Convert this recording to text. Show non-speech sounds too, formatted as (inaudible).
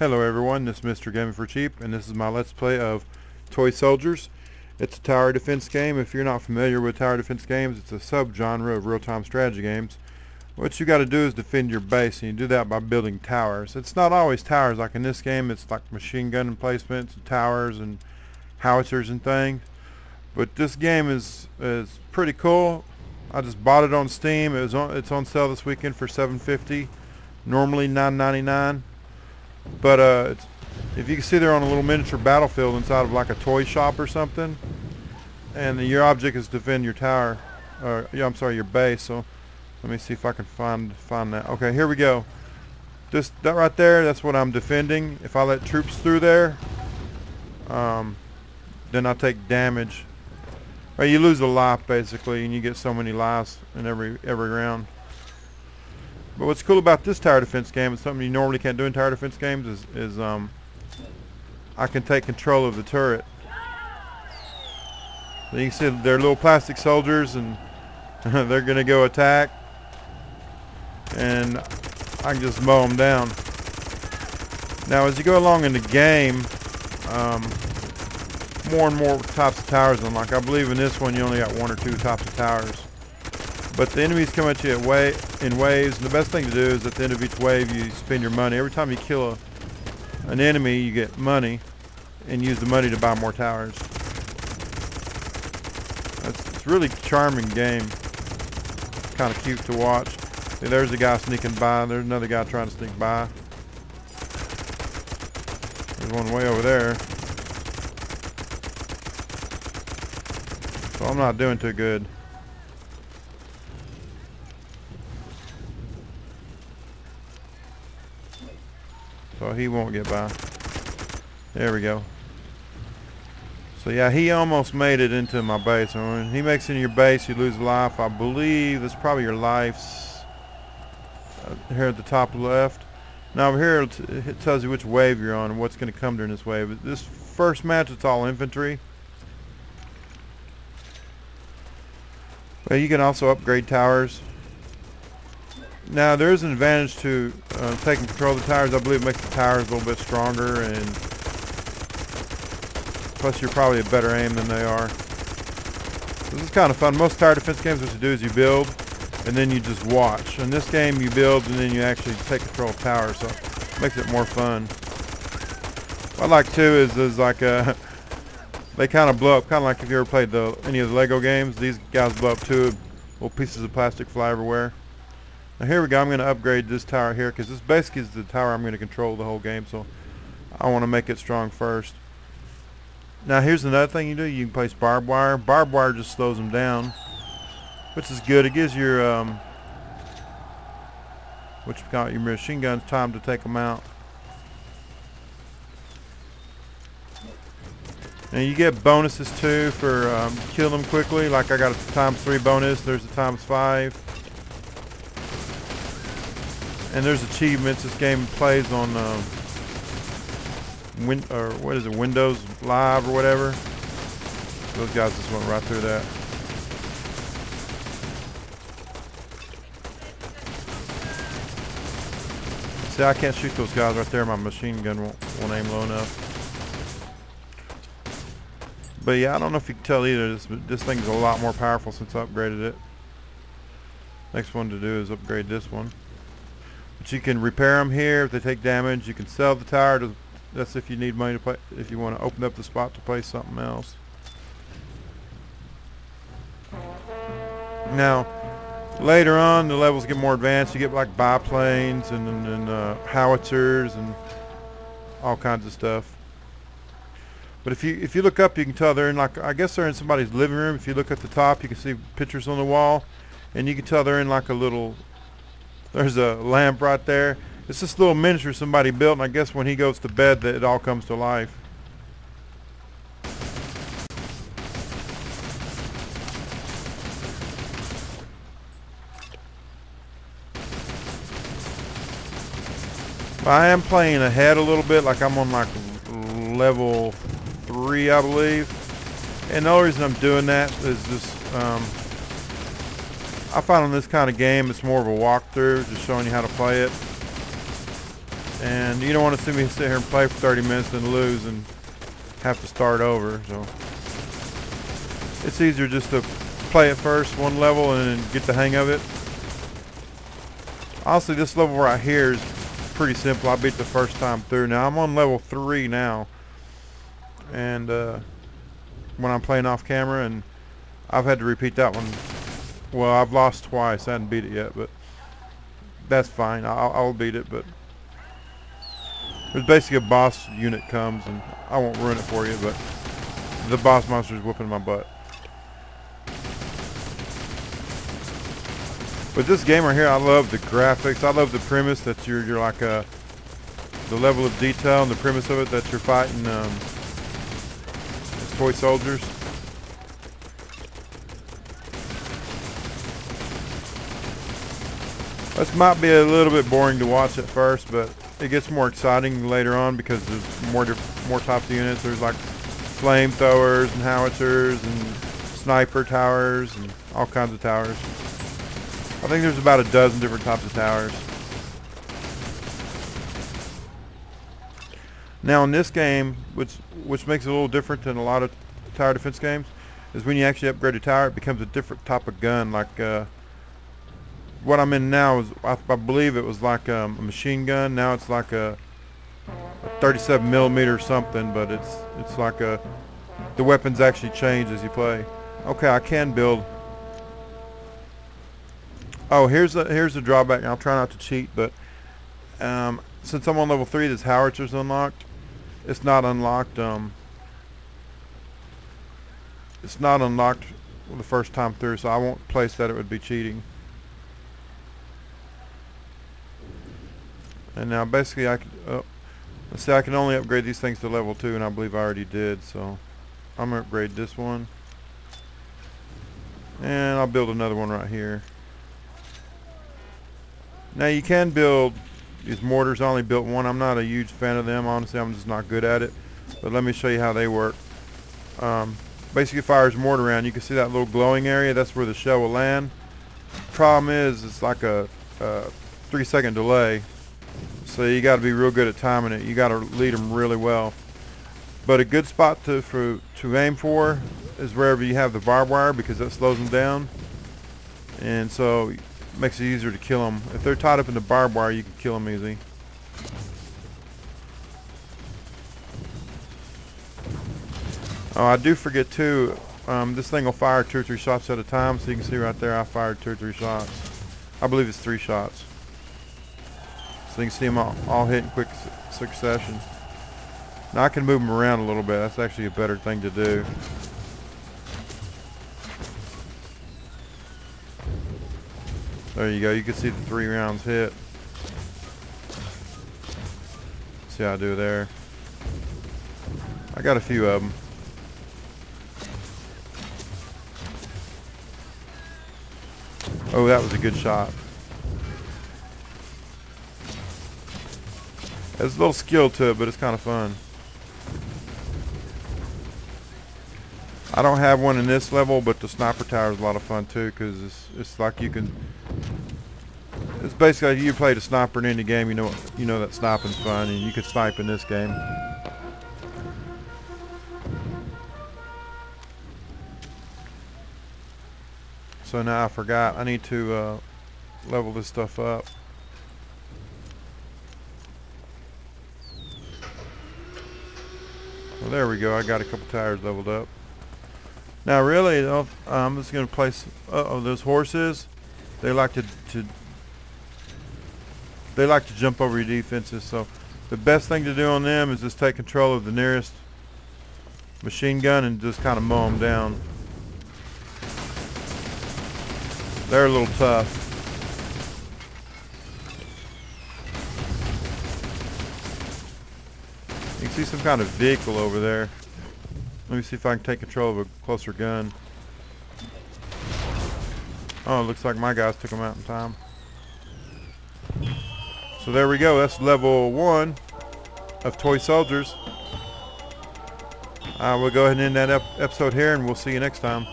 Hello everyone, this is Mr. Gaming for Cheap and this is my Let's Play of Toy Soldiers. It's a tower defense game. If you're not familiar with tower defense games, it's a subgenre of real-time strategy games. What you got to do is defend your base and you do that by building towers. It's not always towers like in this game, it's like machine gun emplacements, and towers and howitzers and things. But this game is is pretty cool. I just bought it on Steam. It was on it's on sale this weekend for 750 normally 9.99 but uh, if you can see there on a little miniature battlefield inside of like a toy shop or something, and your object is to defend your tower, or yeah, I'm sorry, your base. So let me see if I can find find that. Okay, here we go. Just that right there, that's what I'm defending. If I let troops through there, um, then I take damage. Right, you lose a life basically, and you get so many lives in every every round. But what's cool about this tower defense game, and something you normally can't do in tower defense games, is, is um, I can take control of the turret. You can see they're little plastic soldiers, and (laughs) they're going to go attack. And I can just mow them down. Now, as you go along in the game, um, more and more types of towers unlock. I believe in this one you only got one or two types of towers. But the enemies come at you at wa in waves, and the best thing to do is at the end of each wave you spend your money. Every time you kill a, an enemy, you get money, and use the money to buy more towers. It's, it's a really charming game. Kind of cute to watch. There's a guy sneaking by. There's another guy trying to sneak by. There's one way over there. So I'm not doing too good. So he won't get by. There we go. So yeah, he almost made it into my base. When he makes it in your base, you lose life. I believe that's probably your life's uh, here at the top left. Now over here it tells you which wave you're on and what's going to come during this wave. This first match it's all infantry. But you can also upgrade towers. Now there is an advantage to uh, taking control of the tires. I believe it makes the tires a little bit stronger and plus you're probably a better aim than they are. This is kind of fun. Most tower defense games what you do is you build and then you just watch. In this game you build and then you actually take control of towers so it makes it more fun. What I like too is, is like uh, (laughs) they kind of blow up, kind of like if you ever played the any of the Lego games. These guys blow up too. Little pieces of plastic fly everywhere. Now here we go. I'm going to upgrade this tower here because this basically is the tower I'm going to control the whole game. So I want to make it strong first. Now here's another thing you do. You can place barbed wire. Barbed wire just slows them down, which is good. It gives your um, what you call it, your machine guns time to take them out. And you get bonuses too for um, killing them quickly. Like I got a times three bonus. There's a times five. And there's achievements. This game plays on uh, win or what is it, Windows Live or whatever. Those guys just went right through that. See, I can't shoot those guys right there. My machine gun won't, won't aim low enough. But yeah, I don't know if you can tell either. This this thing's a lot more powerful since I upgraded it. Next one to do is upgrade this one. But you can repair them here if they take damage. You can sell the tire. To, that's if you need money to play. If you want to open up the spot to place something else. Now, later on, the levels get more advanced. You get like biplanes and, and, and uh, howitzers and all kinds of stuff. But if you if you look up, you can tell they're in like I guess they're in somebody's living room. If you look at the top, you can see pictures on the wall, and you can tell they're in like a little there's a lamp right there. It's this little miniature somebody built, and I guess when he goes to bed, that it all comes to life. I am playing ahead a little bit, like I'm on like level three, I believe. And the only reason I'm doing that is just um, I find on this kind of game it's more of a walkthrough, just showing you how to play it. And you don't want to see me sit here and play for 30 minutes and lose and have to start over. So it's easier just to play it first, one level, and get the hang of it. Honestly, this level right here is pretty simple. I beat the first time through. Now I'm on level three now, and uh, when I'm playing off camera, and I've had to repeat that one. Well, I've lost twice. I haven't beat it yet, but that's fine. I'll, I'll beat it, but there's basically a boss unit comes, and I won't ruin it for you, but the boss monster is whooping my butt. But this game right here, I love the graphics. I love the premise that you're you're like a uh, the level of detail and the premise of it that you're fighting um, toy soldiers. This might be a little bit boring to watch at first, but it gets more exciting later on because there's more more types of units. There's like flamethrowers and howitzers and sniper towers and all kinds of towers. I think there's about a dozen different types of towers. Now in this game, which which makes it a little different than a lot of tower defense games, is when you actually upgrade a tower, it becomes a different type of gun. Like uh, what I'm in now is, I, I believe it was like um, a machine gun. Now it's like a, a 37 millimeter something, but it's it's like a the weapons actually change as you play. Okay, I can build Oh, here's the here's the drawback. I'll try not to cheat, but um, since I'm on level three, this howitzer unlocked. It's not unlocked. Um, it's not unlocked the first time through, so I won't place that. It would be cheating. And now, basically, I can. Uh, see. I can only upgrade these things to level two, and I believe I already did. So I'm gonna upgrade this one, and I'll build another one right here. Now you can build these mortars. I only built one. I'm not a huge fan of them. Honestly, I'm just not good at it. But let me show you how they work. Um, basically fires mortar around. You can see that little glowing area. That's where the shell will land. Problem is, it's like a, a three second delay. So you got to be real good at timing it. You got to lead them really well. But a good spot to for to aim for is wherever you have the barbed wire because that slows them down. And so it makes it easier to kill them. If they're tied up in the barbed wire, you can kill them easy. Oh, I do forget too, um, this thing will fire two or three shots at a time, so you can see right there I fired two or three shots. I believe it's three shots. So you can see them all, all hit in quick succession. Now I can move them around a little bit. That's actually a better thing to do. There you go. You can see the three rounds hit. See how I do there. I got a few of them. Oh, that was a good shot. There's a little skill to it, but it's kind of fun. I don't have one in this level, but the sniper tower is a lot of fun too, because it's, it's like you can it's basically you play the sniper in any game, you know you know that sniping's fun, and you can snipe in this game. So now I forgot, I need to uh, level this stuff up. Well, there we go. I got a couple tires leveled up. Now, really, I'm just going to place. Uh oh, those horses. They like to to they like to jump over your defenses. So the best thing to do on them is just take control of the nearest machine gun and just kind of mow them down. They're a little tough. You can see some kind of vehicle over there. Let me see if I can take control of a closer gun. Oh, it looks like my guys took them out in time. So there we go. That's level one of Toy Soldiers. Uh, we'll go ahead and end that ep episode here, and we'll see you next time.